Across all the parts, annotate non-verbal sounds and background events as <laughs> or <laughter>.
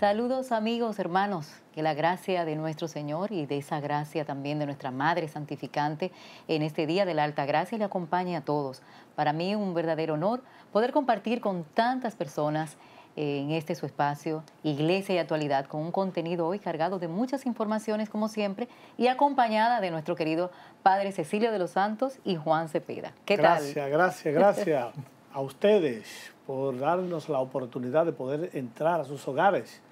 Saludos amigos, hermanos, que la gracia de nuestro Señor y de esa gracia también de nuestra Madre Santificante en este día de la Alta Gracia le acompañe a todos. Para mí un verdadero honor poder compartir con tantas personas en este su espacio, Iglesia y Actualidad, con un contenido hoy cargado de muchas informaciones como siempre y acompañada de nuestro querido Padre Cecilio de los Santos y Juan Cepeda. ¿Qué tal? Gracias, gracias, gracias a ustedes por darnos la oportunidad de poder entrar a sus hogares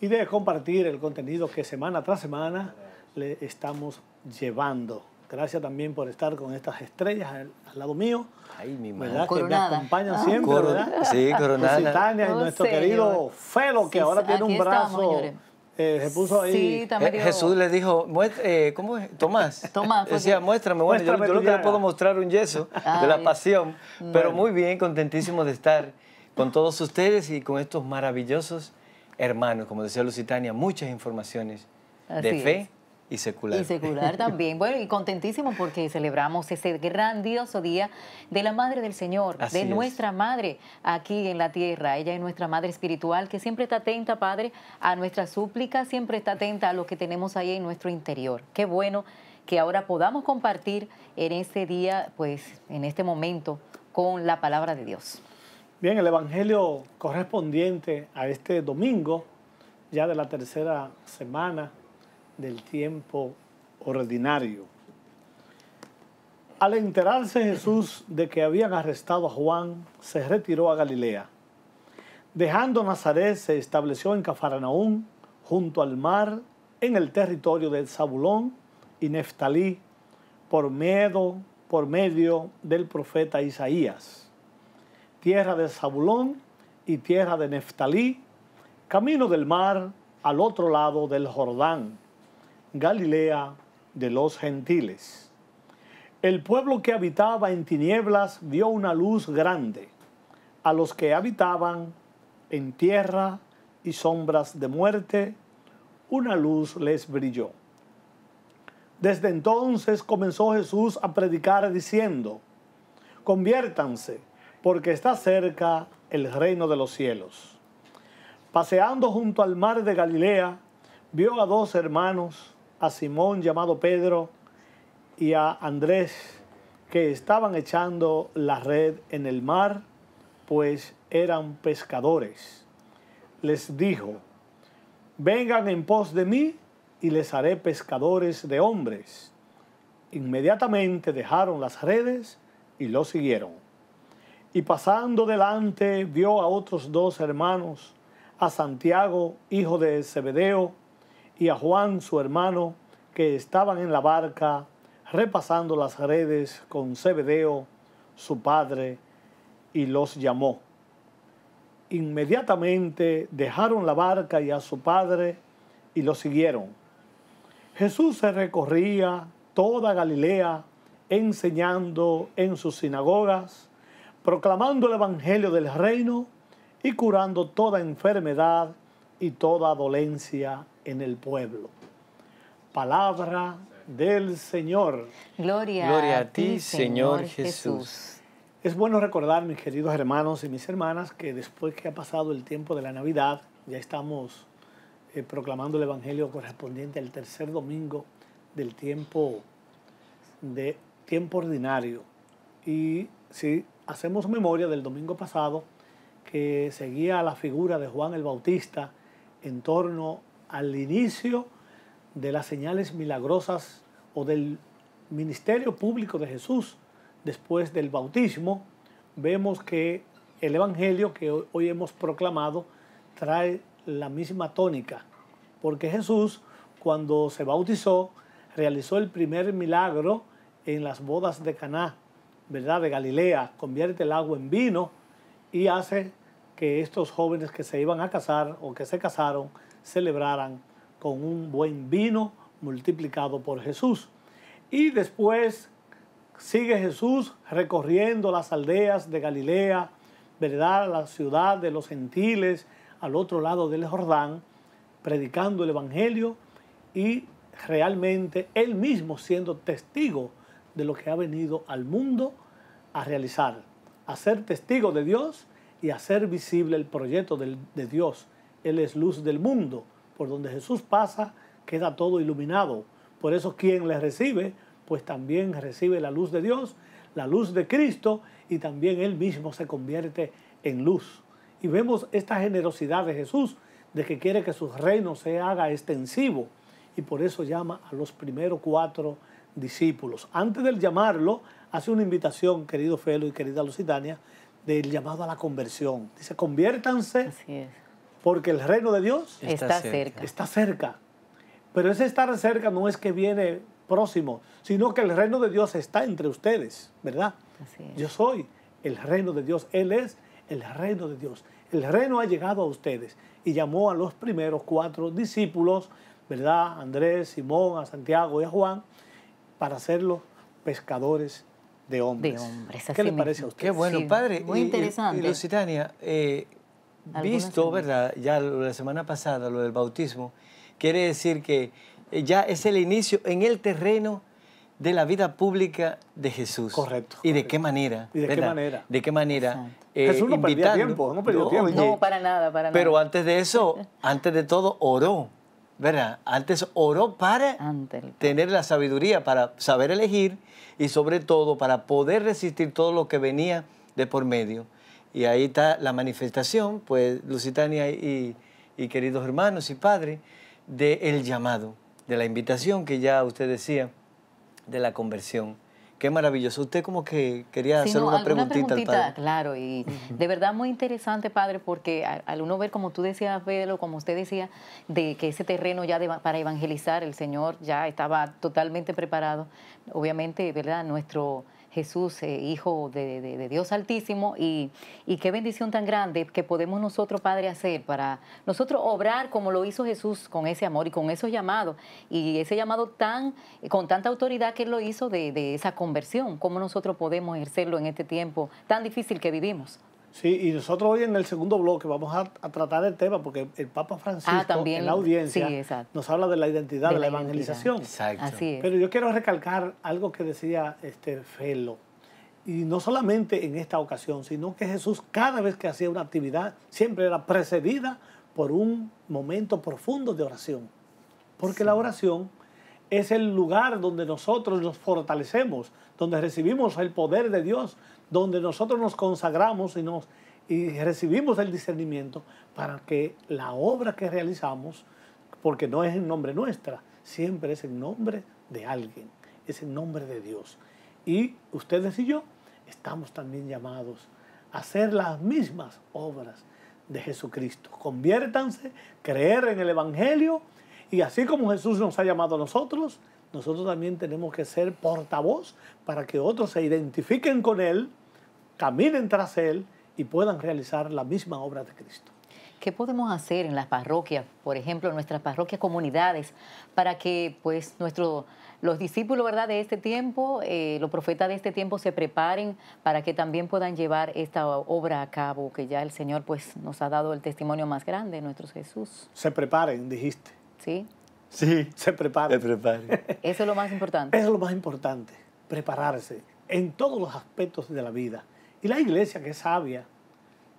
y de compartir el contenido que semana tras semana le estamos llevando. Gracias también por estar con estas estrellas al, lado mío. Ay, mi ¿verdad? Que me acompañan siempre, ¿verdad? Sí, coronada. Tania y nuestro querido Felo, que ahora tiene un brazo... eh, se puso ahí. Sí, también Eh, Jesús le dijo, eh, ¿cómo es? Tomás. Tomás, Decía, que- muéstrame. Bueno, yo- Muéstrame yo, lo que le puedo mostrar un yeso de la Ay. pasión. Pero muy bien, contentísimo de estar con todos ustedes y con estos maravillosos hermanos. Como decía Lusitania, muchas informaciones de fe es. y secular. Y secular también. Bueno, y contentísimo porque celebramos ese grandioso día de la Madre del Señor, Así de es. nuestra Madre aquí en la tierra. Ella es nuestra Madre espiritual que siempre está atenta, Padre, a nuestra súplica, siempre está atenta a lo que tenemos ahí en nuestro interior. Qué bueno que ahora podamos compartir en este día, pues en este momento, con la palabra de Dios. Bien, el Evangelio correspondiente a este domingo, ya de la tercera semana del tiempo ordinario. Al enterarse Jesús de que habían arrestado a Juan, se retiró a Galilea. Dejando Nazaret, se estableció en Cafarnaún, junto al mar, en el territorio de Zabulón y Neftalí, por medio, por medio del profeta Isaías tierra de Zabulón y tierra de Neftalí, camino del mar al otro lado del Jordán, Galilea de los gentiles. El pueblo que habitaba en tinieblas vio una luz grande. A los que habitaban en tierra y sombras de muerte, una luz les brilló. Desde entonces comenzó Jesús a predicar diciendo, conviértanse, porque está cerca el reino de los cielos. Paseando junto al mar de Galilea, vio a dos hermanos, a Simón llamado Pedro y a Andrés, que estaban echando la red en el mar, pues eran pescadores. Les dijo, vengan en pos de mí y les haré pescadores de hombres. Inmediatamente dejaron las redes y lo siguieron. Y pasando delante vio a otros dos hermanos, a Santiago, hijo de Zebedeo, y a Juan, su hermano, que estaban en la barca repasando las redes con Zebedeo, su padre, y los llamó. Inmediatamente dejaron la barca y a su padre y lo siguieron. Jesús se recorría toda Galilea enseñando en sus sinagogas, proclamando el Evangelio del reino y curando toda enfermedad y toda dolencia en el pueblo. Palabra del Señor. Gloria, Gloria a ti, Señor Jesús. Es bueno recordar, mis queridos hermanos y mis hermanas, que después que ha pasado el tiempo de la Navidad, ya estamos eh, proclamando el Evangelio correspondiente al tercer domingo del tiempo de tiempo ordinario. Y si hacemos memoria del domingo pasado, que seguía la figura de Juan el Bautista en torno al inicio de las señales milagrosas o del ministerio público de Jesús después del bautismo, vemos que el Evangelio que hoy- hemos proclamado trae la misma tónica, porque Jesús cuando se bautizó realizó el primer milagro en las bodas de Caná, ¿verdad? De Galilea, convierte el agua en vino y hace que estos jóvenes que se iban a casar o que se casaron celebraran con un buen vino multiplicado por Jesús. Y después sigue Jesús recorriendo las aldeas de Galilea, ¿verdad? La ciudad de los gentiles, al otro lado del Jordán, predicando el Evangelio y realmente él mismo siendo testigo de lo que ha venido al mundo a realizar, a ser testigo de Dios y a hacer visible el proyecto de Dios Él es luz del mundo. Por donde Jesús pasa, queda todo iluminado. Por eso quien le recibe, pues también recibe la luz de Dios, la luz de Cristo, y también Él mismo se convierte en luz. Y vemos esta generosidad de Jesús, de que quiere que su reino se haga extensivo. Y por eso llama a los primeros cuatro discípulos. Antes de llamarlo, hace una invitación, querido Felo y querida Lucitania, del llamado a la conversión. Dice, conviértanse porque el reino de Dios está, cerca. Está cerca. Pero ese estar cerca no es que viene próximo, sino que el reino de Dios está entre ustedes, ¿verdad? Yo soy el reino de Dios. Él es el reino de Dios. El reino ha llegado a ustedes y llamó a los primeros cuatro discípulos, ¿verdad? Andrés, Simón, a Santiago y a Juan, para hacerlos pescadores de hombres. ¿Qué le parece a usted? Qué bueno, padre. Muy interesante. Y, Lusitania, eh, visto, ¿verdad? Ya la semana pasada, lo del bautismo, quiere decir que eh, ya es el inicio en el terreno de la vida pública de Jesús. Correcto. ¿Y de qué manera? ¿Y de qué manera? ¿De qué manera? Eh, Jesús no perdía tiempo, no perdió tiempo. No, para nada, para nada. Pero antes de eso, <laughs> antes de todo, oró. ¿Verdad? Antes oró para tener la sabiduría, para saber elegir y sobre todo para poder resistir todo lo que venía de por medio. Y ahí está la manifestación, pues, Lusitania y, y queridos hermanos y padres, del llamado, de la invitación que ya usted decía, de la conversión. Qué maravilloso. Usted como que quería hacer una preguntita, al padre. Claro, y de verdad muy interesante, padre, porque al uno ver, como tú decías, Pedro, como usted decía, de que ese terreno ya para evangelizar, el Señor ya estaba totalmente preparado. Obviamente, ¿verdad? Nuestro Jesús, eh, Hijo de, Dios Altísimo, y, qué bendición tan grande que podemos nosotros, Padre, hacer para nosotros obrar como lo hizo Jesús con ese amor y con esos llamados, y ese llamado tan, con tanta autoridad que Él lo hizo de, de esa conversión, cómo nosotros podemos ejercerlo en este tiempo tan difícil que vivimos. Sí, y nosotros hoy en el segundo bloque vamos a, tratar el tema porque el Papa Francisco ah, en la audiencia nos habla de la identidad, de, la, evangelización. Exacto. Así es. Pero yo quiero recalcar algo que decía este Felo, y no solamente en esta ocasión, sino que Jesús cada vez que hacía una actividad siempre era precedida por un momento profundo de oración. Porque la oración es el lugar donde nosotros nos fortalecemos, donde recibimos el poder de Dios, donde nosotros nos consagramos y, nos, y recibimos el discernimiento para que la obra que realizamos, porque no es en nombre nuestra, siempre es en nombre de alguien, es en nombre de Dios. Y ustedes y yo estamos también llamados a hacer las mismas obras de Jesucristo. Conviértanse, creer en el Evangelio y así como Jesús nos ha llamado a nosotros, nosotros también tenemos que ser portavoz para que otros se identifiquen con Él caminen tras Él y puedan realizar la misma obra de Cristo. ¿Qué podemos hacer en las parroquias, por ejemplo, en nuestras parroquias comunidades, para que pues nuestro, los discípulos ¿verdad? de este tiempo, eh, los profetas de este tiempo se preparen para que también puedan llevar esta obra a cabo, que ya el Señor pues nos ha dado el testimonio más grande, nuestro Jesús? Se preparen, dijiste. Sí. Sí, se preparen. Se preparen. Eso es lo más importante. Eso es lo más importante, prepararse en todos los aspectos de la vida. Y la iglesia, que es sabia,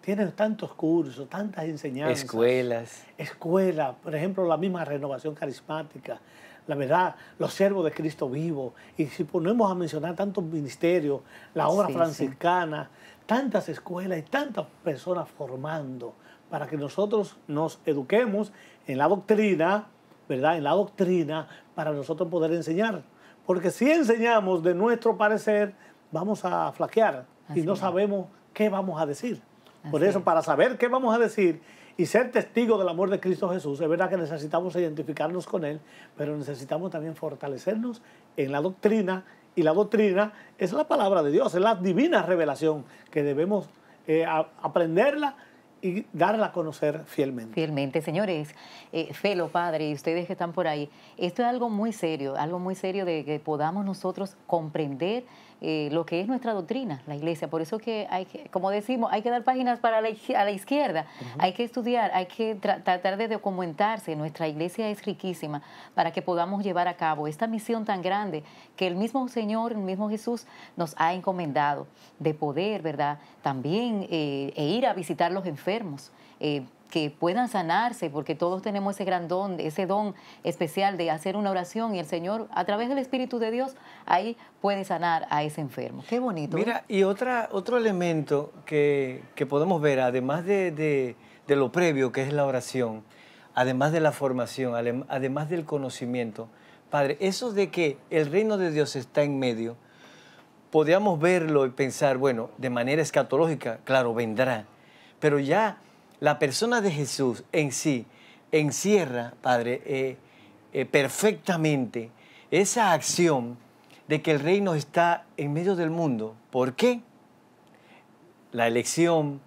tiene tantos cursos, tantas enseñanzas. Escuelas. Escuelas, por ejemplo, la misma renovación carismática, la verdad, los siervos de Cristo vivo. Y si ponemos a mencionar tantos ministerios, la obra franciscana, tantas escuelas y tantas personas formando para que nosotros nos eduquemos en la doctrina, ¿verdad? En la doctrina para nosotros poder enseñar. Porque si enseñamos de nuestro parecer, vamos a flaquear y no sabemos qué vamos a decir. Por eso, para saber qué vamos a decir y ser testigo del amor de Cristo Jesús, es verdad que necesitamos identificarnos con Él, pero necesitamos también fortalecernos en la doctrina, y la doctrina es la palabra de Dios, es la divina revelación que debemos eh, aprenderla y darla a conocer fielmente. Fielmente, señores, eh, Felo, Padre, y ustedes que están por ahí, esto es algo muy serio, algo muy serio de que podamos nosotros comprender eh, lo que es nuestra doctrina, la iglesia. Por eso que hay que, como decimos, hay que dar páginas para la, a la izquierda, hay que estudiar, hay que tratar de documentarse. Nuestra iglesia es riquísima para que podamos llevar a cabo esta misión tan grande que el mismo Señor, el mismo Jesús nos ha encomendado de poder, ¿verdad? También eh, e ir a visitar los enfermos. Eh, que puedan sanarse, porque todos tenemos ese gran don, ese don especial de hacer una oración y el Señor, a través del Espíritu de Dios, ahí puede sanar a ese enfermo. Qué bonito. Mira, y otra, otro elemento que, podemos ver, además de, de, lo previo, que es la oración, además de la formación, además del conocimiento, Padre, eso de que el reino de Dios está en medio, podríamos verlo y pensar, bueno, de manera escatológica, claro, vendrá, pero ya la persona de Jesús en sí encierra, Padre, eh, eh, perfectamente esa acción de que el reino está en medio del mundo. ¿Por qué? La elección,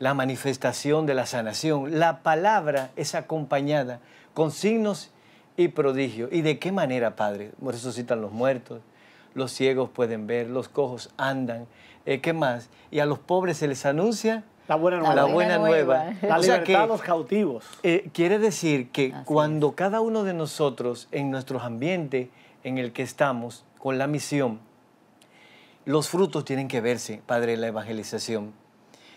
la manifestación de la sanación, la palabra es acompañada con signos y prodigios. ¿Y de qué manera, Padre? Resucitan los muertos, los ciegos pueden ver, los cojos andan, eh, ¿qué más? Y a los pobres se les anuncia la buena nueva. La buena nueva. La libertad los cautivos. Eh, quiere decir que cuando cada uno de nosotros en nuestro ambiente en el que estamos, con la misión, los frutos tienen que verse, Padre, la evangelización.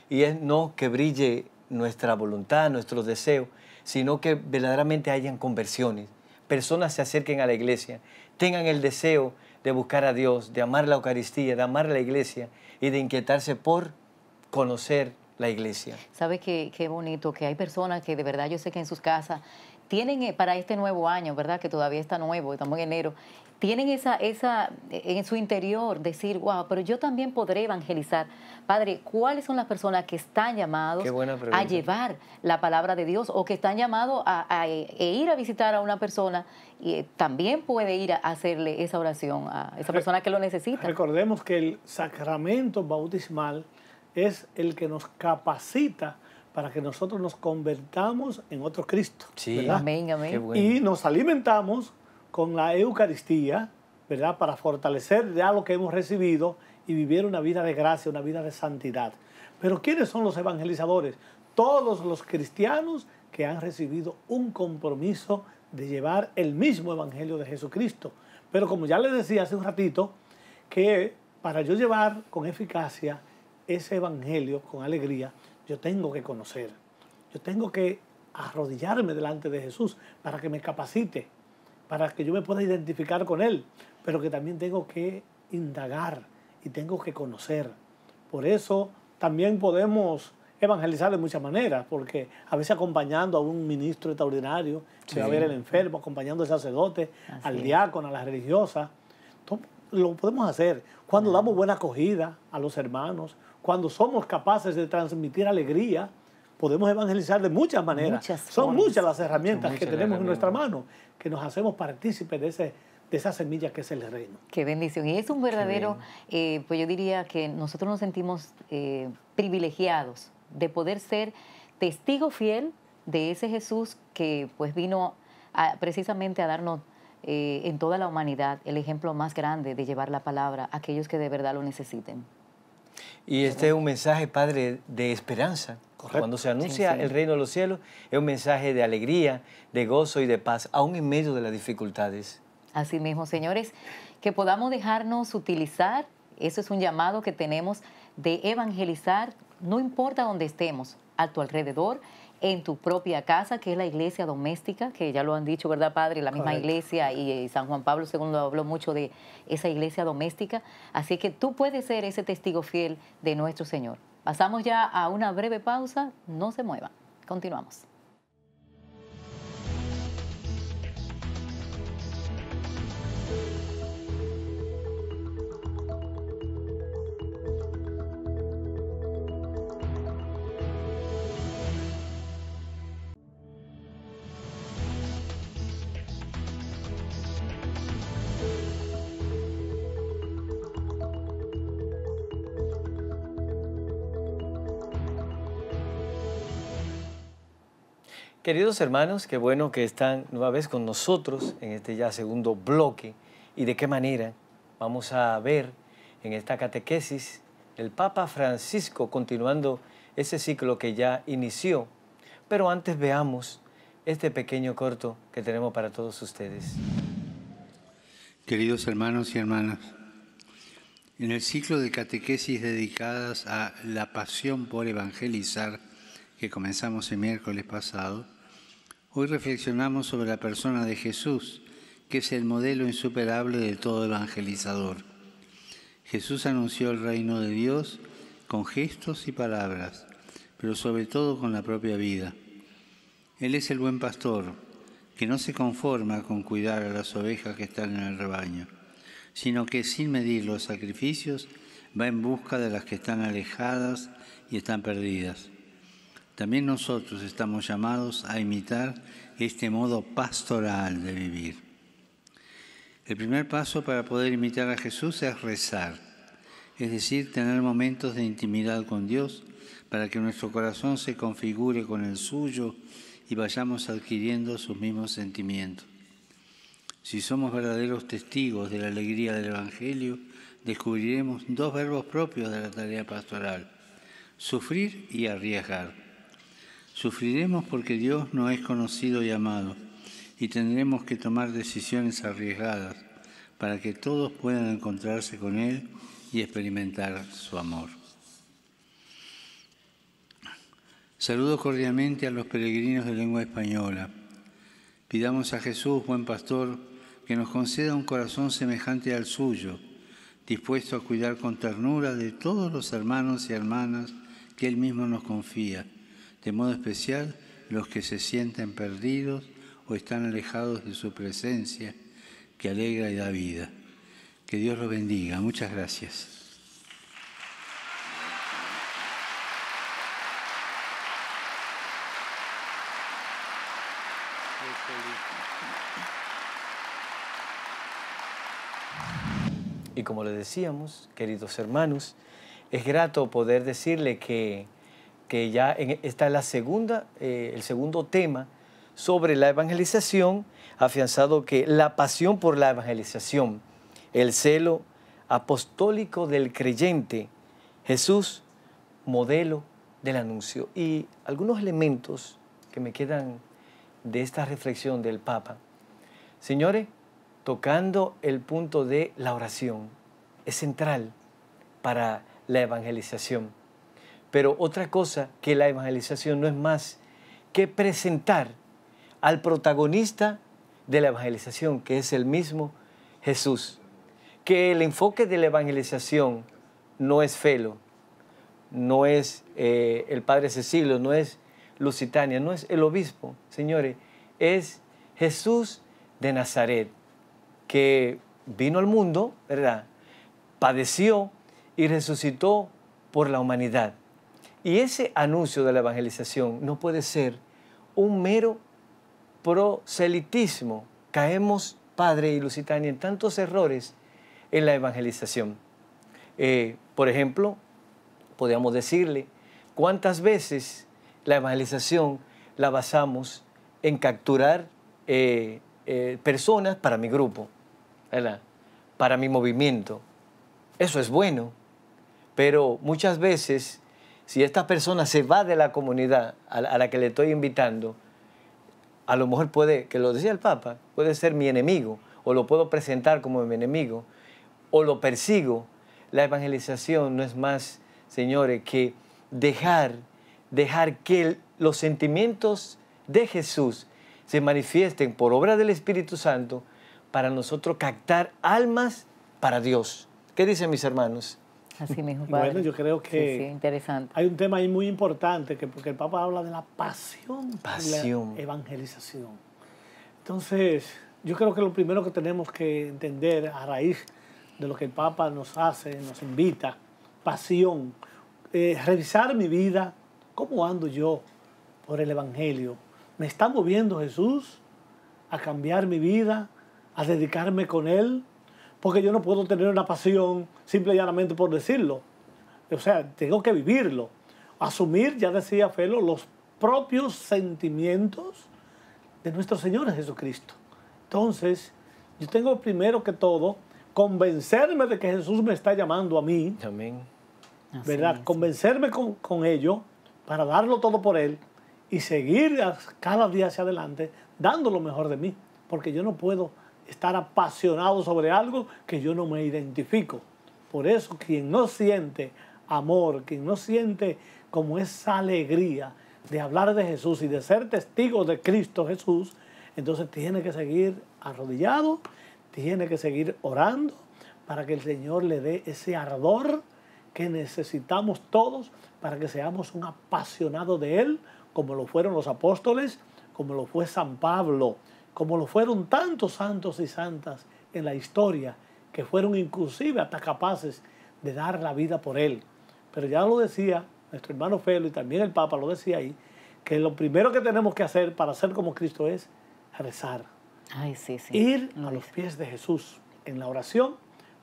Y es no que brille nuestra voluntad, nuestro deseo, sino que verdaderamente hayan conversiones. Personas se acerquen a la iglesia, tengan el deseo de buscar a Dios, de amar la Eucaristía, de amar la iglesia y de inquietarse por conocer la iglesia. ¿Sabes qué, qué bonito? Que hay personas que de verdad yo sé que en sus casas tienen eh, para este nuevo año, ¿verdad? Que todavía está nuevo, estamos en enero, tienen esa, esa eh, en su interior decir, wow, pero yo también podré evangelizar. Padre, ¿cuáles son las personas que están llamados a llevar la palabra de Dios o que están llamados a, e ir a visitar a una persona y eh, también puede ir a hacerle esa oración a esa persona que lo necesita? Recordemos que el sacramento bautismal es el que nos capacita para que nosotros nos convertamos en otro Cristo. Sí, amén, amén. Y nos alimentamos con la Eucaristía, ¿verdad? Para fortalecer ya lo que hemos recibido y vivir una vida de gracia, una vida de santidad. Pero ¿quiénes son los evangelizadores? Todos los cristianos que han recibido un compromiso de llevar el mismo evangelio de Jesucristo. Pero como ya les decía hace un ratito, que para yo llevar con eficacia ese evangelio con alegría, yo tengo que conocer. Yo tengo que arrodillarme delante de Jesús para que me capacite, para que yo me pueda identificar con Él, pero que también tengo que indagar y tengo que conocer. Por eso también podemos evangelizar de muchas maneras, porque a veces acompañando a un ministro extraordinario, que va a ver el enfermo, acompañando al sacerdote, al diácono, a la religiosa, lo podemos hacer cuando damos buena acogida a los hermanos, cuando somos capaces de transmitir alegría, podemos evangelizar de muchas maneras. Son muchas las herramientas que tenemos en nuestra mano, que nos hacemos partícipes de, ese, de esa semilla que es el reino. Qué bendición. Y es un verdadero, eh, pues yo diría que nosotros nos sentimos eh, privilegiados de poder ser testigo fiel de ese Jesús que pues vino precisamente a darnos eh, en toda la humanidad el ejemplo más grande de llevar la palabra a aquellos que de verdad lo necesiten. Y este es un mensaje, Padre, de esperanza. Cuando se anuncia el reino de los cielos, es un mensaje de alegría, de gozo y de paz, aún en medio de las dificultades. Así mismo, señores, que podamos dejarnos utilizar, eso es un llamado que tenemos de evangelizar, no importa dónde estemos, a tu alrededor, en tu propia casa, que es la iglesia doméstica, que ya lo han dicho, ¿verdad, Padre? La misma iglesia y, eh, San Juan Pablo II habló mucho de esa iglesia doméstica. Así que tú puedes ser ese testigo fiel de nuestro Señor. Pasamos ya a una breve pausa, no se muevan. Continuamos. Queridos hermanos, qué bueno que están nueva vez con nosotros en este ya segundo bloque y de qué manera vamos a ver en esta catequesis el Papa Francisco continuando ese ciclo que ya inició. Pero antes veamos este pequeño corto que tenemos para todos ustedes. Queridos hermanos y hermanas, en el ciclo de catequesis dedicadas a la pasión por evangelizar, que comenzamos el miércoles pasado, hoy reflexionamos sobre la persona de Jesús, que es el modelo insuperable de todo evangelizador. Jesús anunció el reino de Dios con gestos y palabras, pero sobre todo con la propia vida. Él es el buen pastor, que no se conforma con cuidar a las ovejas que están en el rebaño, sino que sin medir los sacrificios va en busca de las que están alejadas y están perdidas. También nosotros estamos llamados a imitar este modo pastoral de vivir. El primer paso para poder imitar a Jesús es rezar, es decir, tener momentos de intimidad con Dios para que nuestro corazón se configure con el suyo y vayamos adquiriendo sus mismos sentimientos. Si somos verdaderos testigos de la alegría del Evangelio, descubriremos dos verbos propios de la tarea pastoral, sufrir y arriesgar. Sufriremos porque Dios no es conocido y amado, y tendremos que tomar decisiones arriesgadas para que todos puedan encontrarse con Él y experimentar su amor. Saludo cordialmente a los peregrinos de lengua española. Pidamos a Jesús, buen pastor, que nos conceda un corazón semejante al suyo, dispuesto a cuidar con ternura de todos los hermanos y hermanas que Él mismo nos confía, de modo especial los que se sienten perdidos o están alejados de su presencia, que alegra y da vida. Que Dios los bendiga. Muchas gracias. Y como le decíamos, queridos hermanos, es grato poder decirle que, que ya en, esta es la segunda, eh, el segundo tema sobre la evangelización, afianzado que la pasión por la evangelización, el celo apostólico del creyente, Jesús, modelo del anuncio. Y algunos elementos que me quedan de esta reflexión del Papa. Señores, tocando el punto de la oración. Es central para la evangelización. Pero otra cosa que la evangelización no es más que presentar al protagonista de la evangelización, que es el mismo Jesús. Que el enfoque de la evangelización no es Felo, no es eh, el Padre Cecilio, no es Lusitania, no es el obispo, señores, es Jesús de Nazaret que vino al mundo, ¿verdad? Padeció y resucitó por la humanidad. Y ese anuncio de la evangelización no puede ser un mero proselitismo. Caemos, Padre y Lusitania, en tantos errores en la evangelización. Eh, por ejemplo, podríamos decirle cuántas veces la evangelización la basamos en capturar eh, eh, personas para mi grupo para mi movimiento. Eso es bueno, pero muchas veces, si esta persona se va de la comunidad a la, que le estoy invitando, a lo mejor puede, que lo decía el Papa, puede ser mi enemigo, o lo puedo presentar como mi enemigo, o lo persigo. La evangelización no es más, señores, que dejar, dejar que los sentimientos de Jesús se manifiesten por obra del Espíritu Santo para nosotros captar almas para Dios. ¿Qué dicen mis hermanos? Así mismo, padre. Bueno, yo creo que sí, interesante. hay un tema ahí muy importante, que porque el Papa habla de la pasión, pasión. la evangelización. Entonces, yo creo que lo primero que tenemos que entender a raíz de lo que el Papa nos hace, nos invita, pasión, eh, revisar mi vida, cómo ando yo por el Evangelio. ¿Me está moviendo Jesús a cambiar mi vida? a dedicarme con Él, porque yo no puedo tener una pasión simple y llanamente por decirlo. O sea, tengo que vivirlo. Asumir, ya decía Felo, los propios sentimientos de nuestro Señor Jesucristo. Entonces, yo tengo primero que todo convencerme de que Jesús me está llamando a mí. Amén. ¿Verdad? Convencerme con, con ello para darlo todo por Él y seguir cada día hacia adelante dando lo mejor de mí. Porque yo no puedo estar apasionado sobre algo que yo no me identifico. Por eso quien no siente amor, quien no siente como esa alegría de hablar de Jesús y de ser testigo de Cristo Jesús, entonces tiene que seguir arrodillado, tiene que seguir orando para que el Señor le dé ese ardor que necesitamos todos para que seamos un apasionado de Él, como lo fueron los apóstoles, como lo fue San Pablo, como lo fueron tantos santos y santas en la historia, que fueron inclusive hasta capaces de dar la vida por Él. Pero ya lo decía nuestro hermano Felo y también el Papa lo decía ahí, que lo primero que tenemos que hacer para ser como Cristo es rezar. Ir a los pies de Jesús en la oración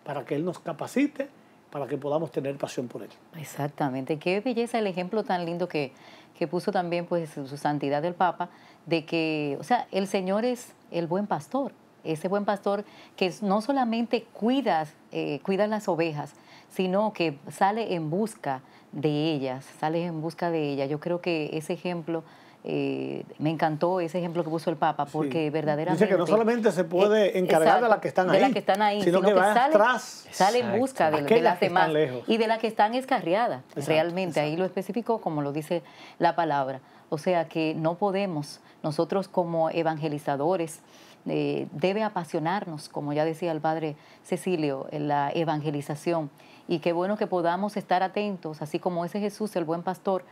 para que Él nos capacite, para que podamos tener pasión por Él. Exactamente. Qué belleza el ejemplo tan lindo que, que puso también pues su santidad del Papa, de que, o sea, el Señor es el buen pastor, ese buen pastor que no solamente cuida, eh, cuida las ovejas, sino que sale en busca de ellas, sale en busca de ellas. Yo creo que ese ejemplo eh, me encantó ese ejemplo que puso el Papa, porque verdaderamente... Dice que no solamente se puede encargar de las que están ahí, de que están ahí sino, que, va sale, atrás. Sale en busca de, las demás y de las que están escarriadas. realmente, ahí lo especificó como lo dice la palabra. O sea que no podemos, nosotros como evangelizadores, eh, debe apasionarnos, como ya decía el padre Cecilio, en la evangelización. Y qué bueno que podamos estar atentos, así como ese Jesús, el buen pastor,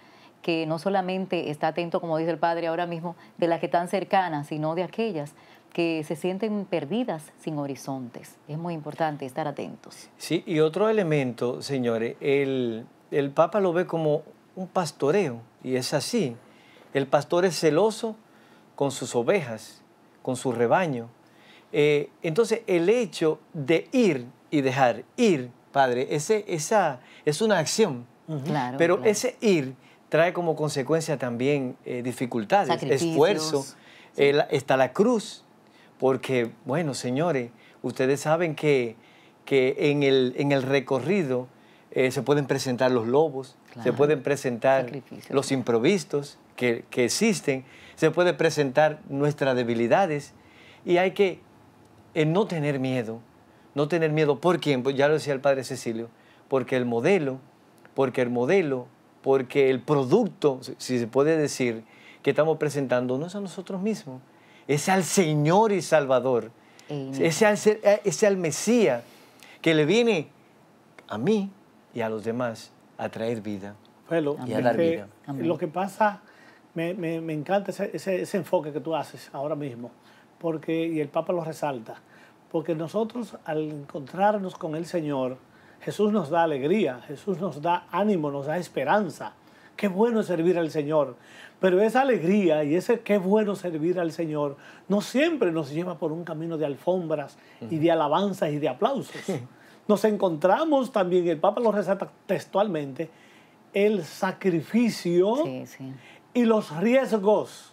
que no solamente está atento, como dice el Padre ahora mismo, de las que están cercanas, sino de aquellas que se sienten perdidas sin horizontes. Es muy importante estar atentos. Sí, y otro elemento, señores, el, el Papa lo ve como un pastoreo, y es así. El pastor es celoso con sus ovejas, con su rebaño. Eh, entonces, el hecho de ir y dejar ir, Padre, ese, esa es una acción. Claro, pero ese ir trae como consecuencia también eh, dificultades, esfuerzo. está la cruz, porque, bueno, señores, ustedes saben que, que en, el, en el recorrido eh, se pueden presentar los lobos, se pueden presentar los improvistos que, que, existen, se pueden presentar nuestras debilidades y hay que eh, no tener miedo, no tener miedo. ¿Por quién? Pues ya lo decía el Padre Cecilio, porque el modelo, porque el modelo porque el producto, si se puede decir, que estamos presentando no es a nosotros mismos, es al Señor y Salvador, es al, es al Mesías que le viene a mí y a los demás a traer vida y a dar vida. Lo que pasa, me, encanta ese, ese, enfoque que tú haces ahora mismo, porque, y el Papa lo resalta, porque nosotros al encontrarnos con el Señor, Jesús nos da alegría, Jesús nos da ánimo, nos da esperanza. Qué bueno servir al Señor. Pero esa alegría y ese qué bueno servir al Señor no siempre nos lleva por un camino de alfombras y de alabanzas y de aplausos. Nos encontramos también, el Papa lo resalta textualmente, el sacrificio y los riesgos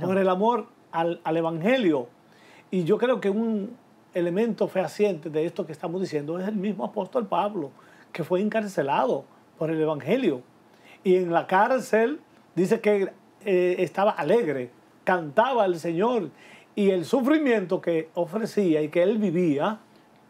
por el amor al, al Evangelio. Y yo creo que un, elemento fehaciente de esto que estamos diciendo es el mismo apóstol Pablo, que fue encarcelado por el Evangelio. Y en la cárcel dice que eh, estaba alegre, cantaba al Señor y el sufrimiento que ofrecía y que él vivía,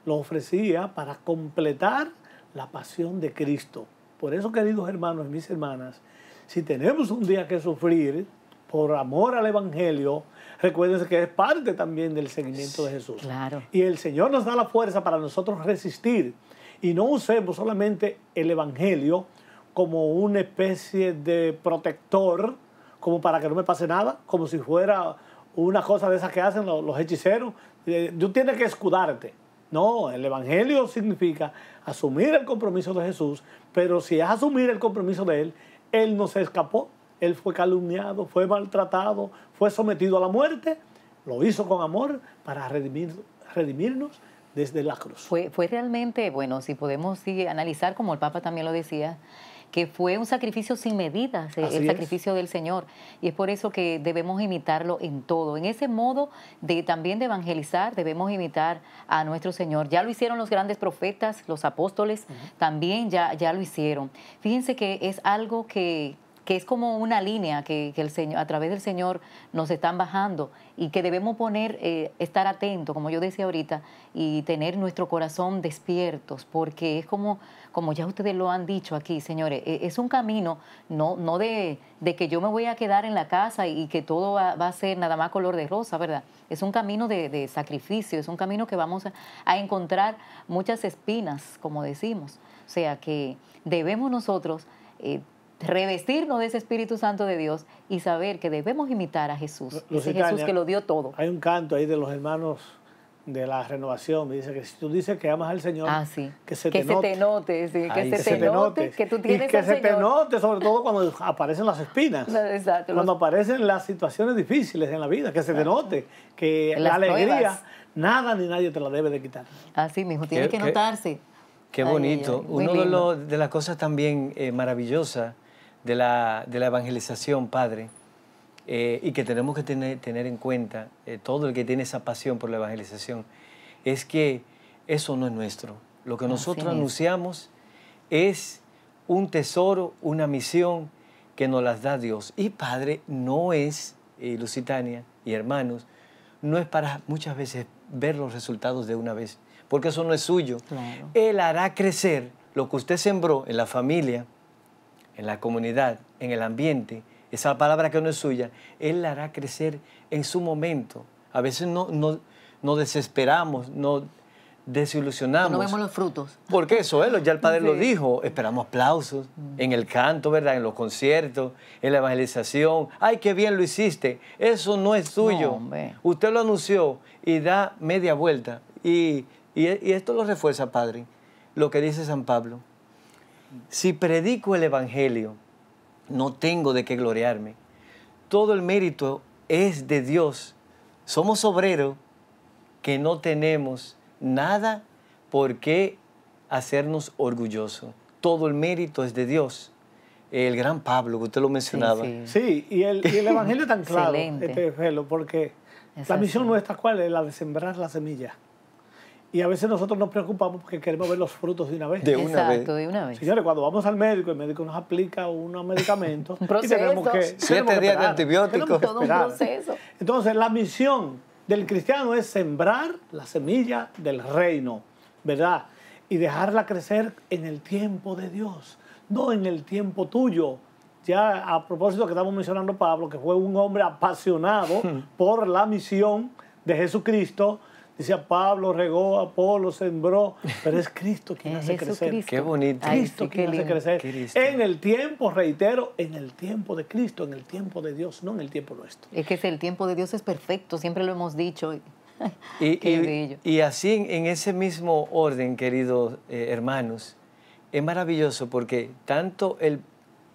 lo ofrecía para completar la pasión de Cristo. Por eso, queridos hermanos y mis hermanas, si tenemos un día que sufrir por amor al Evangelio, recuérdense que es parte también del seguimiento de Jesús. Claro. Y el Señor nos da la fuerza para nosotros resistir. Y no usemos solamente el Evangelio como una especie de protector, como para que no me pase nada, como si fuera una cosa de esas que hacen los, hechiceros. Eh, tú tienes que escudarte. No, el Evangelio significa asumir el compromiso de Jesús, pero si es asumir el compromiso de Él, Él no se escapó, él fue calumniado, fue maltratado, fue sometido a la muerte. Lo hizo con amor para redimir, redimirnos desde la cruz. Fue, fue realmente, bueno, si podemos analizar, como el Papa también lo decía, que fue un sacrificio sin medidas, eh, el sacrificio del Señor. Y es por eso que debemos imitarlo en todo. En ese modo de también de evangelizar, debemos imitar a nuestro Señor. Ya lo hicieron los grandes profetas, los apóstoles, también ya, ya lo hicieron. Fíjense que es algo que que es como una línea que, el Señor, a través del Señor nos están bajando y que debemos poner, eh, estar atentos, como yo decía ahorita, y tener nuestro corazón despiertos, porque es como, como ya ustedes lo han dicho aquí, señores, e, es un camino no, no de, de que yo me voy a quedar en la casa y que todo va, a ser nada más color de rosa, ¿verdad? Es un camino de, sacrificio, es un camino que vamos a encontrar muchas espinas, como decimos. O sea que debemos nosotros eh, revestirnos de ese Espíritu Santo de Dios y saber que debemos imitar a Jesús, ese Jesús que lo dio todo. Hay un canto ahí de los hermanos de la renovación, me dice que si tú dices que amas al Señor, ah, sí. que se te note. note, que, se, te, note, que tú tienes y que se te note, sobre todo cuando aparecen las espinas, <laughs> Exacto, cuando aparecen las situaciones difíciles en la vida, que se te note, que la alegría, nada ni nadie te la debe de quitar. Así mismo, tiene que notarse. Qué bonito. Una de, las cosas también eh, maravillosas de la, de la, evangelización, Padre, eh, y que tenemos que tener, tener en cuenta, eh, todo el que tiene esa pasión por la evangelización, es que eso no es nuestro. Lo que nosotros anunciamos es un tesoro, una misión que nos las da Dios. Y Padre, no es, Lusitania y hermanos, no es para muchas veces ver los resultados de una vez porque eso no es suyo. Él hará crecer lo que usted sembró en la familia, en la comunidad, en el ambiente, esa palabra que no es suya, Él la hará crecer en su momento. A veces no, no, desesperamos, no desilusionamos. No vemos los frutos. Porque eso, ¿eh? ya el Padre lo dijo, esperamos aplausos mm. en el canto, ¿verdad? En los conciertos, en la evangelización. ¡Ay, qué bien lo hiciste! Eso no es suyo. Usted lo anunció y da media vuelta. Y y, esto lo refuerza, Padre, lo que dice San Pablo. Si predico el Evangelio, no tengo de qué gloriarme. Todo el mérito es de Dios. Somos obreros que no tenemos nada por qué hacernos orgullosos. Todo el mérito es de Dios. El gran Pablo, que usted lo mencionaba. Sí, y, el, Evangelio tan claro, este porque la misión nuestra, ¿cuál es? La de sembrar la semilla. Y a veces nosotros nos preocupamos porque queremos ver los frutos de una vez. De una Exacto, de una vez. Señores, cuando vamos al médico, el médico nos aplica unos medicamentos. <laughs> un proceso. Y tenemos que, Siete días de antibióticos. Todo un proceso. Entonces, la misión del cristiano es sembrar la semilla del reino, ¿verdad? Y dejarla crecer en el tiempo de Dios, no en el tiempo tuyo. Ya a propósito que estamos mencionando Pablo, que fue un hombre apasionado <laughs> por la misión de Jesucristo, Decía Pablo, regó, Apolo, sembró, pero es Cristo quien <laughs> hace crecer. Qué bonito. Cristo quien hace crecer. En el tiempo, reitero, en el tiempo de Cristo, en el tiempo de Dios, no en el tiempo nuestro. Es que el tiempo de Dios es perfecto, siempre lo hemos dicho. <laughs> Y, y, así en ese mismo orden, queridos eh, hermanos, es maravilloso porque tanto el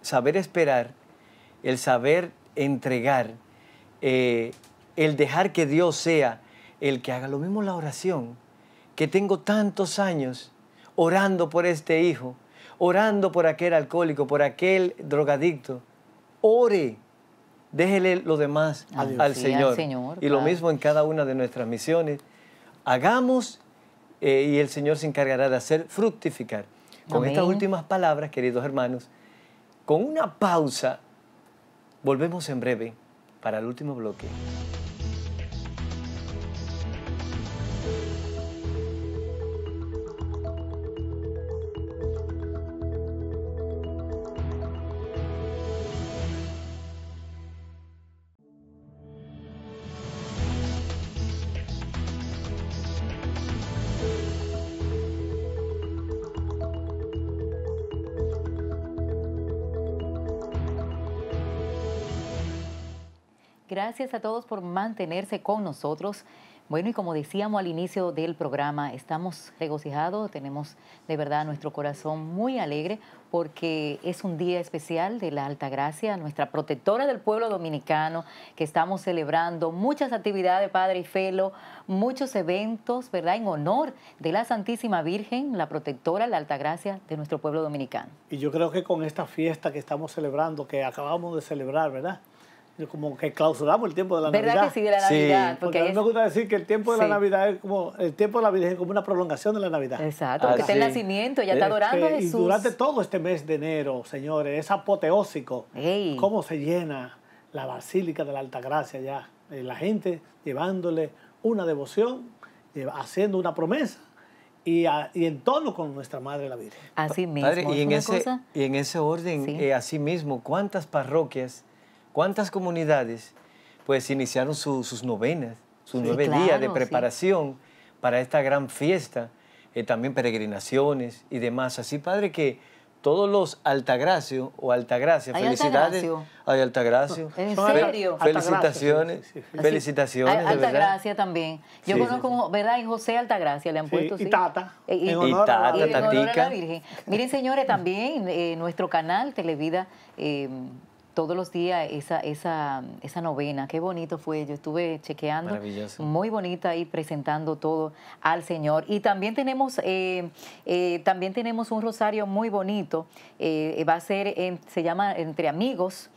saber esperar, el saber entregar, eh, el dejar que Dios sea el que haga lo mismo la oración, que tengo tantos años orando por este hijo, orando por aquel alcohólico, por aquel drogadicto. Ore, déjele lo demás al, Señor. Y lo mismo en cada una de nuestras misiones. Hagamos eh, y el Señor se encargará de hacer fructificar. Con estas últimas palabras, queridos hermanos, con una pausa, volvemos en breve para el último bloque. Gracias a todos por mantenerse con nosotros. Bueno, y como decíamos al inicio del programa, estamos regocijados, tenemos de verdad nuestro corazón muy alegre porque es un día especial de la Alta Gracia, nuestra protectora del pueblo dominicano, que estamos celebrando muchas actividades, Padre y Felo, muchos eventos, ¿verdad?, en honor de la Santísima Virgen, la protectora, la Alta Gracia de nuestro pueblo dominicano. Y yo creo que con esta fiesta que estamos celebrando, que acabamos de celebrar, ¿verdad? Como que clausuramos el tiempo de la ¿Verdad Navidad. que sí, de la Navidad? Porque, a mí me gusta decir que el tiempo de la Navidad es como, el tiempo de la Virgen es como una prolongación de la Navidad. Exacto, porque está el nacimiento, ya está adorando a Jesús. Y durante todo este mes de enero, señores, es apoteósico. Cómo se llena la Basílica de la Alta Gracia ya. Eh, la gente llevándole una devoción, haciendo una promesa y, en tono con nuestra Madre la Virgen. Así mismo. y, en ese, y en ese orden, eh, así mismo, ¿cuántas parroquias ¿Cuántas comunidades pues iniciaron sus novenas, sus nueve días de preparación para esta gran fiesta? Eh, también peregrinaciones y demás. Así, Padre, que todos los Altagracio o Altagracia, felicidades. Hay Altagracio. ¿En serio? Felicitaciones. felicitaciones. Altagracia también. Yo conozco, ¿verdad? Y José Altagracia le han puesto. Y Tata. Y, Tata, la Virgen. Miren, señores, también eh, nuestro canal Televida. Eh, todos los días esa, esa, esa novena. Qué bonito fue. Yo estuve chequeando. Maravilloso. Muy bonita y presentando todo al Señor. Y también tenemos, eh, eh, también tenemos un rosario muy bonito. Eh, va a ser, se llama Entre Amigos.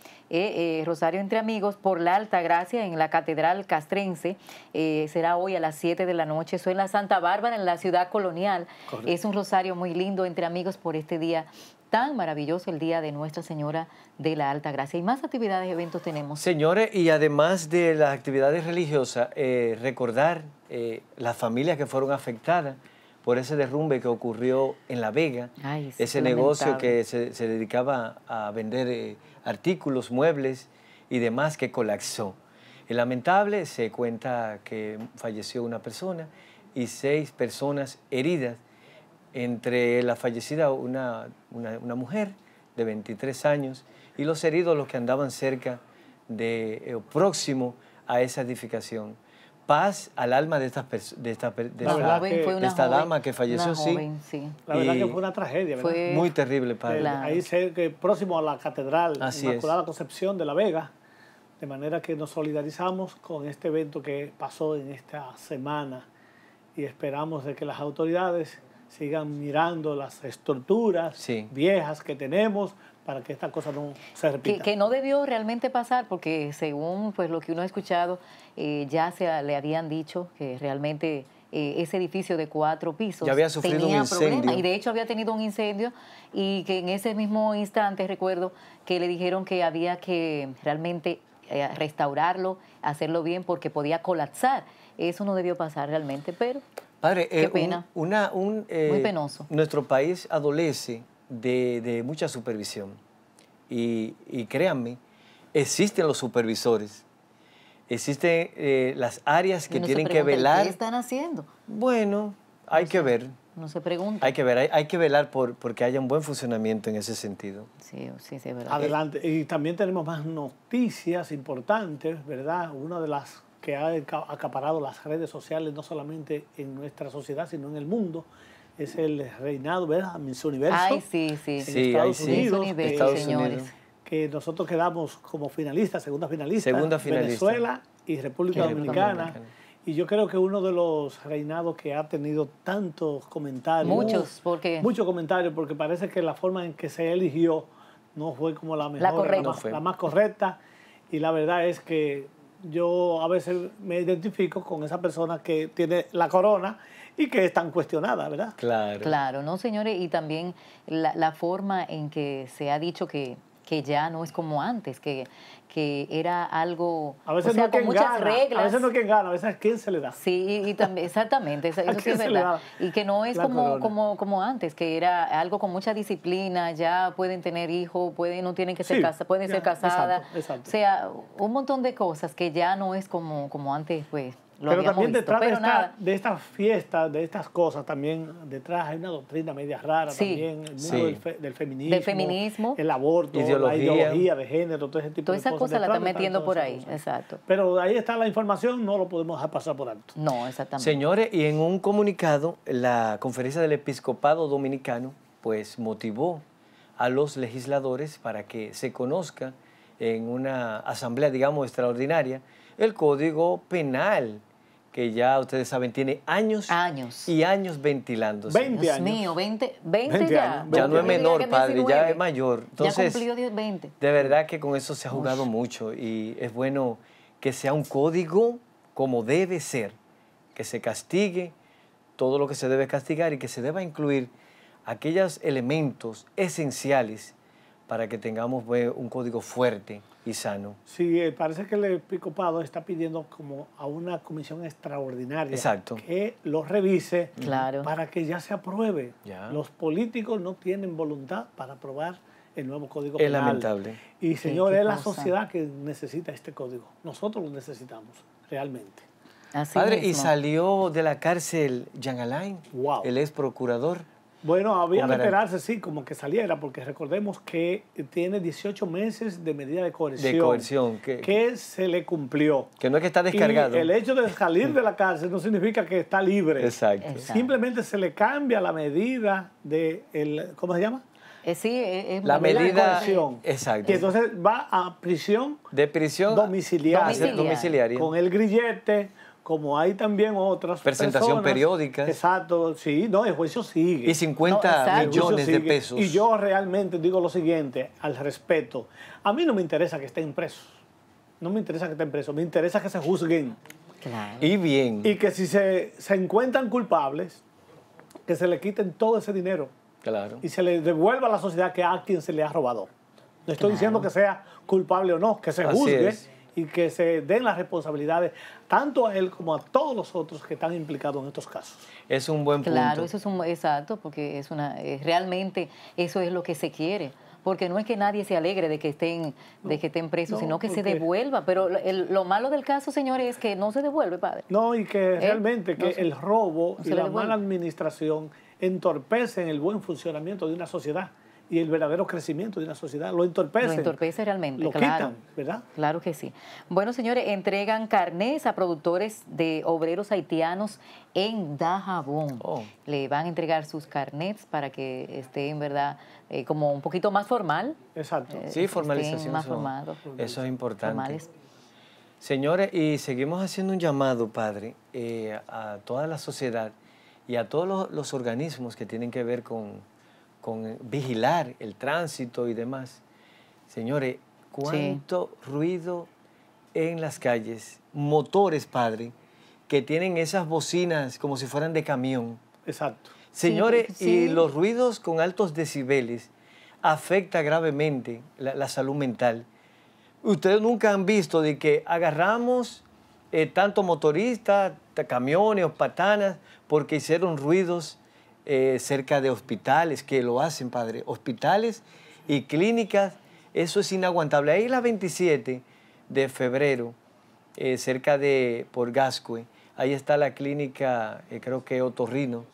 Rosario entre Amigos por la Alta Gracia en la Catedral Castrense. será hoy a las 7 de la noche. Eso en la Santa Bárbara, en la ciudad colonial. Es un rosario muy lindo entre amigos por este día tan maravilloso el día de Nuestra Señora de la Alta Gracia. Y más actividades eventos tenemos. Señores, y además de las actividades religiosas, eh, recordar eh, las familias que fueron afectadas por ese derrumbe que ocurrió en La Vega, ese negocio que se, dedicaba a vender eh, artículos, muebles y demás que colapsó. El lamentable se cuenta que falleció una persona y seis personas heridas entre la fallecida una, una, mujer de 23 años y los heridos los que andaban cerca de, eh, próximo a esa edificación. Paz al alma de esta, de esta, de esta, dama que falleció, sí. La verdad que fue una tragedia, ¿verdad? Muy terrible, padre. Ahí cerca, próximo a la catedral, Así Inmaculada Concepción de la Vega, de manera que nos solidarizamos con este evento que pasó en esta semana y esperamos de que las autoridades sigan mirando las estructuras viejas que tenemos para que esta cosa no se repita. Que, no debió realmente pasar porque según pues lo que uno ha escuchado, eh, ya se le habían dicho que realmente eh, ese edificio de cuatro pisos ya había sufrido tenía un incendio. problemas y de hecho había tenido un incendio y que en ese mismo instante recuerdo que le dijeron que había que realmente eh, restaurarlo, hacerlo bien porque podía colapsar. Eso no debió pasar realmente, pero Padre, Qué eh, pena. una, un, eh, Muy penoso. Nuestro país adolece de, mucha supervisión. Y, créanme, existen los supervisores, existen eh, las áreas que tienen que velar. ¿Qué están haciendo? Bueno, hay que ver. No se pregunta. Hay que ver, hay, que velar por porque haya un buen funcionamiento en ese sentido. Sí, sí, sí, verdad. Adelante. Y también tenemos más noticias importantes, ¿verdad? Una de las que ha acaparado las redes sociales, no solamente en nuestra sociedad, sino en el mundo, es el reinado, ¿verdad? Miss Universo. Ay, sí, sí. sí, Estados, Unidos, Estados Unidos. Que nosotros quedamos como finalistas, segunda finalista, segunda finalista. Venezuela y República Dominicana. Y yo creo que uno de los reinados que ha tenido tantos comentarios. Muchos, porque. Muchos comentarios, porque parece que la forma en que se eligió no fue como la mejor, la más correcta. Y la verdad es que yo a veces me identifico con esa persona que tiene la corona y que es tan cuestionada, ¿verdad? Claro. Claro, ¿no, señores? Y también la, la forma en que se ha dicho que, que ya no es como antes, que, que era algo a veces no con muchas reglas. A veces no quien gana, a veces quién se le da. Sí, y, también, exactamente, eso, <laughs> sí es verdad. Y que no es como, como, como antes, que era algo con mucha disciplina, ya pueden tener hijos, pueden, no tienen que ser casadas, pueden ser casadas. O sea, un montón de cosas que ya no es como, como antes, pues pero también detrás de, esta, de, estas fiestas, de estas cosas, también detrás hay una doctrina media rara también, el mundo del, feminismo, del, feminismo, el aborto, la ideología de género, todo ese tipo de cosas. Todas esas cosas la están metiendo por ahí, exacto. Pero ahí está la información, no lo podemos dejar pasar por alto. No, exactamente. Señores, y en un comunicado, la Conferencia del Episcopado Dominicano, pues motivó a los legisladores para que se conozca en una asamblea, digamos, extraordinaria, el Código Penal que ya ustedes saben, tiene años, años. y años ventilándose. 20 Dios años. mío, 20, 20, ya. Ya no es menor, padre, ya 19. es mayor. Entonces, ya cumplió 10, 20. de verdad que con eso se ha jugado mucho y es bueno que sea un código como debe ser, que se castigue todo lo que se debe castigar y que se deba incluir aquellos elementos esenciales para que tengamos pues, un código fuerte y sano. Sí, eh, parece que el episcopado está pidiendo como a una comisión extraordinaria Exacto. que lo revise Claro. para que ya se apruebe. Ya. Los políticos no tienen voluntad para aprobar el nuevo código Es penal. lamentable. Y señor, es la sociedad que necesita este código. Nosotros lo necesitamos, realmente. Así Padre, y salió de la cárcel Jean Alain, Wow. el ex procurador. Bueno, había que esperarse, sí, como que saliera, porque recordemos que tiene 18 meses de medida de coerción. De coerción, que- que se le cumplió. Que no es que está descargado. Y el hecho de salir de la cárcel no significa que está libre. Exacto. Exacto. Simplemente se le cambia la medida de, el, ¿cómo se llama? Eh, sí, es, es La de medida- coerción. exacto. Y entonces va a prisión De prisión domiciliaria. domiciliaria. Con el grillete, como hay también otras Presentación personas. periódica. Exacto, sí, no, el juicio sigue. Y 50 No, exacto. El juicio millones de pesos. Y yo realmente digo lo siguiente, al respeto. A mí no me interesa que estén presos. No me interesa que estén presos. Me interesa que se juzguen. Claro. Y bien. Y que si se, se encuentran culpables, que se le quiten todo ese dinero claro. y se le devuelva a la sociedad que a quien se le ha robado. No estoy diciendo que sea culpable o no, que se Así juzgue es. Y que se den las responsabilidades tanto a él como a todos los otros que están implicados en estos casos. Es un buen punto. Claro, eso es un exacto, porque es una eh, realmente eso es lo que se quiere. Porque no es que nadie se alegre de que estén, de que estén presos, no, sino que se devuelva. Pero lo- el- lo malo del caso, señores, es que no se devuelve, padre. No, y que realmente que ¿Eh? no se- el robo no y la devuelve. mala administración entorpecen el buen funcionamiento de una sociedad y el verdadero crecimiento de una sociedad. Lo entorpecen. Lo entorpece realmente, Lo claro. quitan, ¿verdad? Claro que sí. Bueno, señores, entregan carnés a productores de obreros haitianos en Dajabón. Oh. Le van a entregar sus carnets para que esté en verdad eh, como un poquito más formal. Exacto. Eh, Sí, estén formalización. más eso- formados. Eso es importante. Formales. Señores, y seguimos haciendo un llamado, Padre, eh, a toda la sociedad y a todos los, los organismos que tienen que ver con, con vigilar el tránsito y demás. Señores, cuánto ruido en las calles, motores, Padre, que tienen esas bocinas como si fueran de camión. Exacto. Señores, sí. y los ruidos con altos decibeles afecta gravemente la, la salud mental. Ustedes nunca han visto de que agarramos eh, tanto motoristas, ta- camiones o patanas porque hicieron ruidos eh, cerca de hospitales, que lo hacen, padre. Hospitales y clínicas, eso es inaguantable. Ahí la 27 de febrero, eh, cerca de por Gascue, ahí está la clínica, eh, creo que Otorrino.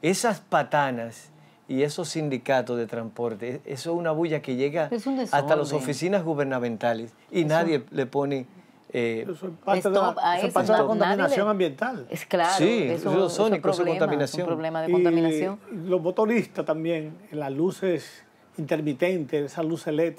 Esas patanas y esos sindicatos de transporte, e- eso es una bulla que llega hasta las oficinas gubernamentales y nadie le pone... eh, Eso es parte, de la, Stop a eso es eso, parte de la nadie contaminación le- ambiental. Es claro, Sí, eso, ruido eso sónico, eso es problema, contaminación. Es un problema de Y contaminación. los motoristas también, las luces intermitentes, esas luces LED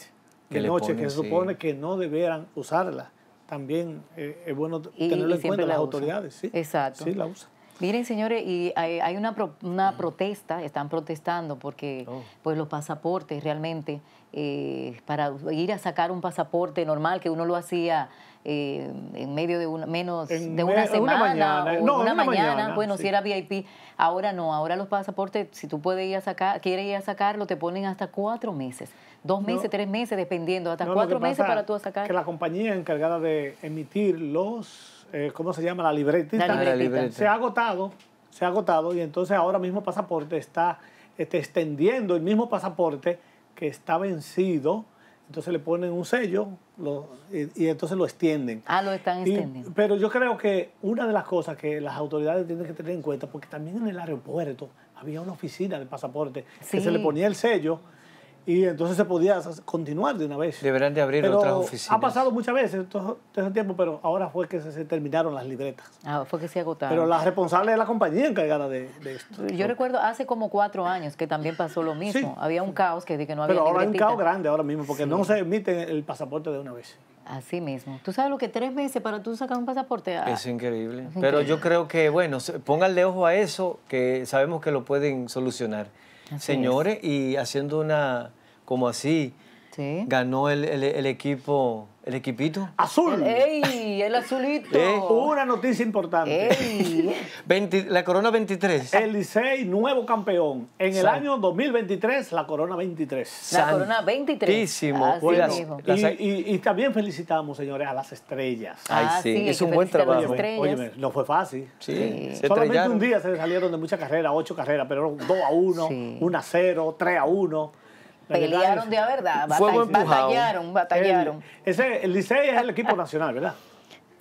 Que de noche, ponen, que se sí. supone que no debieran usarlas. También eh, es bueno Y- tenerlo y en siempre cuenta la las autoridades. ¿sí? Exacto. Sí, la usan. Miren, señores, y hay, hay una, pro- una protesta, están protestando porque Oh. pues los pasaportes realmente, eh, para ir a sacar un pasaporte normal que uno lo hacía eh, en medio de una, menos En de me- una en una semana mañana. o No, una, mañana, mañana, bueno, sí. si era VIP, ahora no, ahora los pasaportes, si tú puedes ir a sacar, quieres ir a sacarlo, te ponen hasta cuatro meses, dos meses, tres meses, dependiendo, hasta No, cuatro que meses para tú sacar. Que la compañía encargada de emitir los, eh, ¿cómo se llama? La libretita. La libretita. libreta. Se ha agotado, se ha agotado y entonces ahora mismo pasaporte está este, extendiendo el mismo pasaporte que está vencido. Entonces le ponen un sello lo- y, y entonces lo extienden. Ah, lo están Y- extendiendo. pero yo creo que una de las cosas que las autoridades tienen que tener en cuenta, porque también en el aeropuerto había una oficina de pasaporte que se le ponía el sello y entonces se podía continuar de una vez. Deberán de abrir Pero otras oficinas. Ha pasado muchas veces todo, todo ese tiempo, pero ahora fue que se, se terminaron las libretas. Ah, fue que se agotaron. Pero la responsable es la compañía encargada de, de esto. Yo recuerdo hace como cuatro años que también pasó lo mismo. Sí. Había un caos que, de que no había Pero ahora hay un caos grande ahora mismo, porque no se emite el pasaporte de una vez. Así mismo. ¿Tú sabes lo que tres meses para tú sacar un pasaporte? Ah, es increíble. Pero yo creo que, bueno, pónganle ojo a eso, que sabemos que lo pueden solucionar. Señores, y haciendo una, como así, ganó el, el equipo ¿El equipito? ¡Azul! ¡Ey! ¡El azulito! ¿Eh? Una noticia importante. Ey. <laughs> la Corona 23. El Licey, nuevo campeón. En el año 2023, la Corona 23. La Corona 23. y, también felicitamos, señores, a las estrellas. Ay, ah, sí. es un buen trabajo. Oye, no fue fácil. Sí. Solamente un día se salieron de muchas carreras, ocho carreras, pero 2 a 1, 1 a 0, 3 a 1. Pelearon de verdad, batallaron, batallaron. El, ese, el Licey es el equipo nacional, ¿verdad?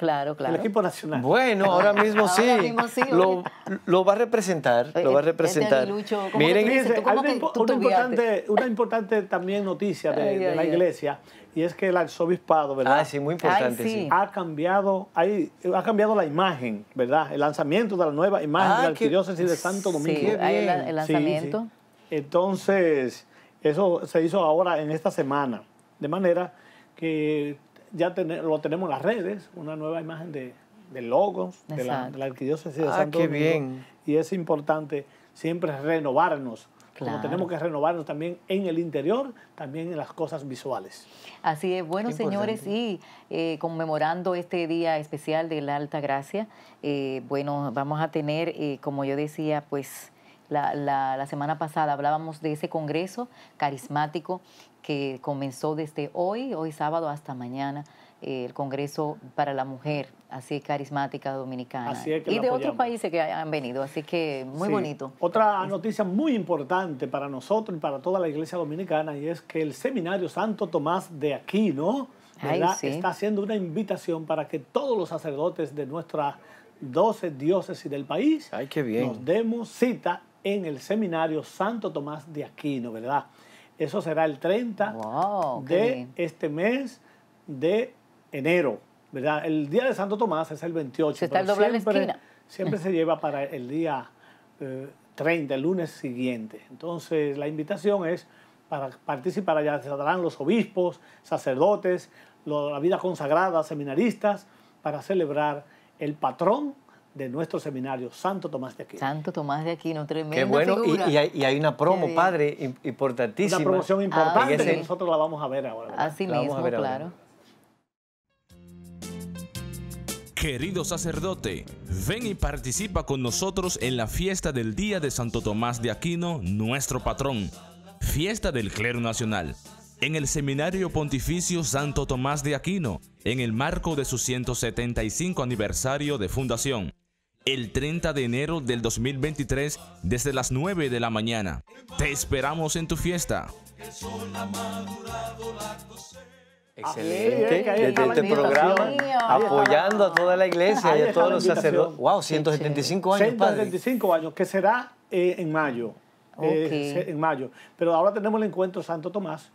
Claro, claro. El equipo nacional. Bueno, ahora mismo <laughs> sí. lo, lo, va a representar. Lo va a este representar. Miren, una, importante, una importante también noticia de, la iglesia y es que el arzobispado, ¿verdad? Ah, sí, muy importante, sí. Ha cambiado, ha cambiado la imagen, ¿verdad? El lanzamiento de la nueva imagen ah, de la arquidiócesis de Santo Domingo. Sí, el, el lanzamiento. Entonces, eso se hizo ahora en esta semana, de manera que ya lo tenemos en las redes, una nueva imagen de, logos de la, arquidiócesis de ah, Santo qué bien. Y es importante siempre renovarnos, como tenemos que renovarnos también en el interior, también en las cosas visuales. Así es, bueno señores, y eh, conmemorando este día especial de la Alta Gracia, eh, bueno, vamos a tener, eh, como yo decía, pues la, la, semana pasada hablábamos de ese congreso carismático que comenzó desde hoy, hoy sábado hasta mañana, eh, el Congreso para la Mujer, así carismática dominicana. y de otros países que han venido, así que muy bonito. Otra noticia muy importante para nosotros y para toda la iglesia dominicana y es que el Seminario Santo Tomás de Aquino está haciendo una invitación para que todos los sacerdotes de nuestras 12 diócesis del país nos demos cita en el seminario Santo Tomás de Aquino, ¿verdad? Eso será el 30 de este mes de enero, ¿verdad? El día de Santo Tomás es el 28. Se está el doble siempre, siempre <laughs> se lleva para el día 30, eh, el lunes siguiente. Entonces, la invitación es para participar allá. Se darán los obispos, sacerdotes, la vida consagrada, seminaristas, para celebrar el patrón de nuestro seminario, Santo Tomás de Aquino. Santo Tomás de Aquino, tremendo. Qué bueno, Y, hay, una promo, padre, importantísima. Una promoción importante que nosotros la vamos a ver ahora. Así mismo, claro. Querido sacerdote, ven y participa con nosotros en la fiesta del Día de Santo Tomás de Aquino, nuestro patrón. Fiesta del Clero Nacional en el Seminario Pontificio Santo Tomás de Aquino, en el marco de su 175 aniversario de fundación el 30 de enero del 2023 desde las 9 de la mañana. Te esperamos en tu fiesta. Excelente, desde este programa, apoyando a toda la iglesia y a todos los sacerdotes. Wow, 175 años, 175 años, que será eh, en mayo. Eh, en mayo. Pero ahora tenemos el encuentro Santo Tomás,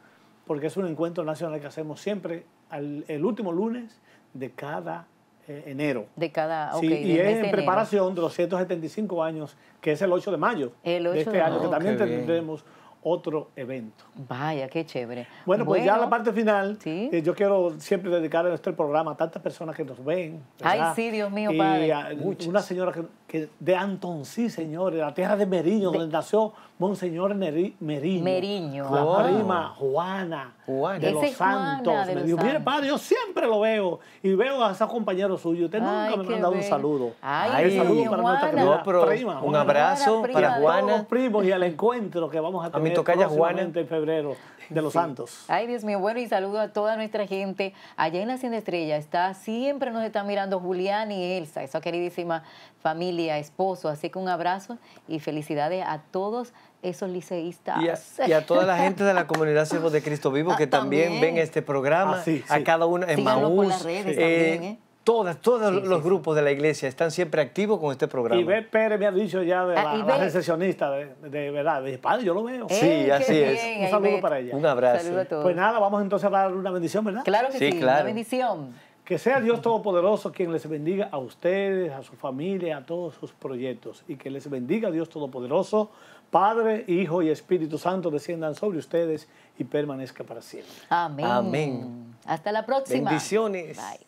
porque es un encuentro nacional que hacemos siempre el último lunes de cada enero. De cada, sí, y es en preparación de los 175 años, que es el 8 de mayo de este año, que también tendremos otro evento. Vaya, qué chévere. Bueno, pues ya la parte final, eh, yo quiero siempre dedicar a nuestro programa a tantas personas que nos ven. Ay, sí, Dios mío, padre. una señora que, de Antonsí, señores, la tierra de Meriño, donde nació Monseñor Meriño. Meriño. La prima Juana, de los Santos. me dijo, mire, padre, yo siempre lo veo y veo a esos compañeros suyos. Usted nunca me ha dado un saludo. Ay, un saludo para nuestra querida prima. Un abrazo para Juana. primos y al encuentro que vamos a tener a Juana en febrero de los Santos. Ay, Dios mío, bueno, y saludo a toda nuestra gente. Allá en la Hacienda Estrella está, siempre nos están mirando Julián y Elsa, esa queridísima familia, esposo. Así que un abrazo y felicidades a todos esos liceístas. Y a, toda la gente de la comunidad Siervos de Cristo Vivo que <laughs> también, ven este programa, ah, a cada uno en Maús. Las redes también, ¿eh? Todas, todos los grupos de la iglesia están siempre activos con este programa. Y B. Pérez me ha dicho ya de ah, la, recesionista, de, verdad. De padre, yo lo veo. sí, así es. un saludo para ella. Un abrazo. A todos. Pues nada, vamos entonces a dar una bendición, ¿verdad? Claro que sí, una bendición. Que sea Dios Todopoderoso quien les bendiga a ustedes, a su familia, a todos sus proyectos. Y que les bendiga Dios Todopoderoso, Padre, Hijo y Espíritu Santo desciendan sobre ustedes y permanezca para siempre. Amén. Amén. Hasta la próxima. Bendiciones. Bye.